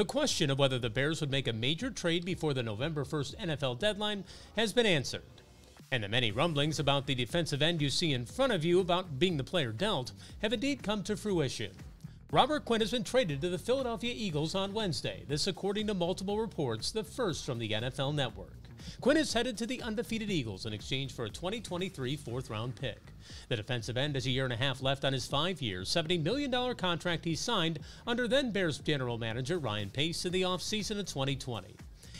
The question of whether the Bears would make a major trade before the November 1st NFL deadline has been answered. And the many rumblings about the defensive end you see in front of you about being the player dealt have indeed come to fruition. Robert Quinn has been traded to the Philadelphia Eagles on Wednesday, this according to multiple reports, the first from the NFL Network. Quinn is headed to the undefeated Eagles in exchange for a 2023 fourth round pick. The defensive end has a year and a half left on his five year, $70 million contract he signed under then Bears general manager Ryan Pace in the offseason of 2020.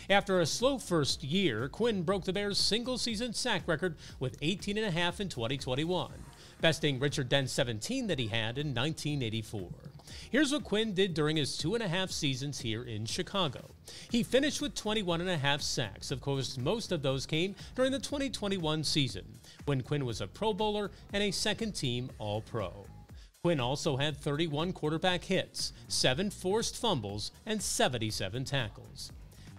After a slow first year, Quinn broke the Bears' single season sack record with 18.5 in 2021, besting Richard Dent's 17 that he had in 1984. Here's what Quinn did during his two and a half seasons here in Chicago. He finished with 21 and a half sacks. Of course, most of those came during the 2021 season, when Quinn was a Pro Bowler and a second team All Pro. Quinn also had 31 quarterback hits, 7 forced fumbles, and 77 tackles.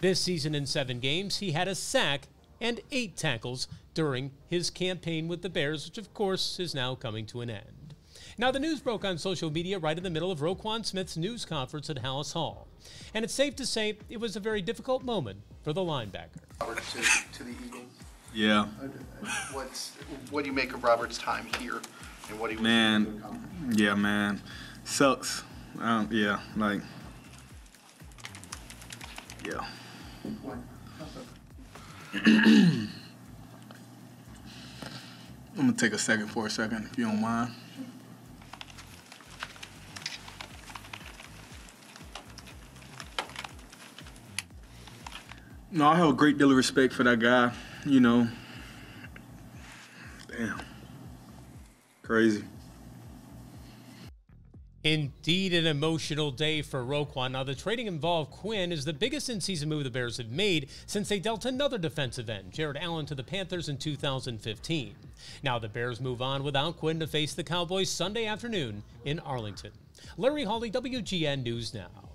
This season in seven games, he had a sack and eight tackles during his campaign with the Bears, which of course is now coming to an end. Now, the news broke on social media right in the middle of Roquan Smith's news conference at Halas Hall. And it's safe to say it was a very difficult moment for the linebacker. Robert to, to the Eagles. Yeah, What's, what do you make of Robert's time here and what he was man. able? Yeah, man. Sucks. Um, yeah, like, yeah. I'm gonna take a second for a second, if you don't mind. No, I have a great deal of respect for that guy. You know, damn, crazy. Indeed, an emotional day for Roquan. Now, the trading involved Quinn is the biggest in season move the Bears have made since they dealt another defensive end, Jared Allen, to the Panthers in 2015. Now, the Bears move on without Quinn to face the Cowboys Sunday afternoon in Arlington. Larry Hawley, WGN News Now.